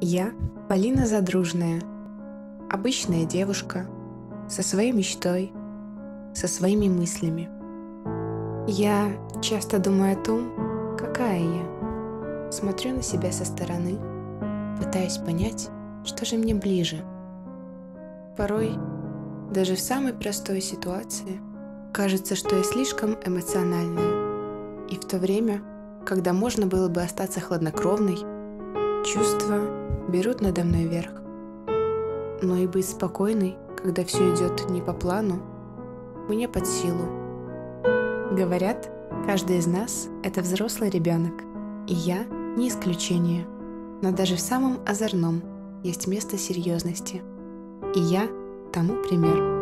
Я Полина Задружная, обычная девушка со своей мечтой, со своими мыслями. Я часто думаю о том, какая я. Смотрю на себя со стороны, пытаясь понять, что же мне ближе. Порой, даже в самой простой ситуации, кажется, что я слишком эмоциональная. И в то время, когда можно было бы остаться хладнокровной, чувства берут надо мной верх. Но и быть спокойной, когда все идет не по плану, мне под силу. Говорят, каждый из нас — это взрослый ребенок, и я не исключение. Но даже в самом озорном есть место серьезности. И я тому пример.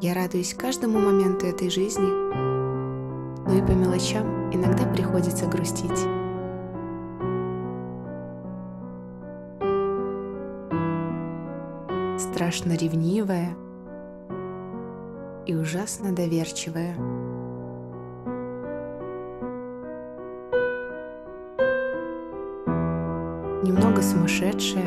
Я радуюсь каждому моменту этой жизни, но и по мелочам иногда приходится грустить. Страшно ревнивая и ужасно доверчивая. Немного сумасшедшая.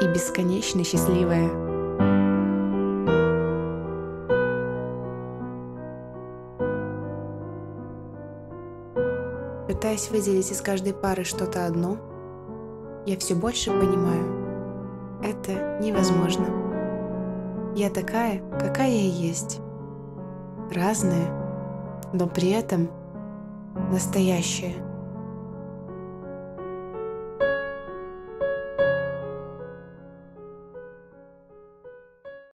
И бесконечно счастливая. Пытаясь выделить из каждой пары что-то одно, я все больше понимаю, это невозможно. Я такая, какая я есть. Разная, но при этом настоящая.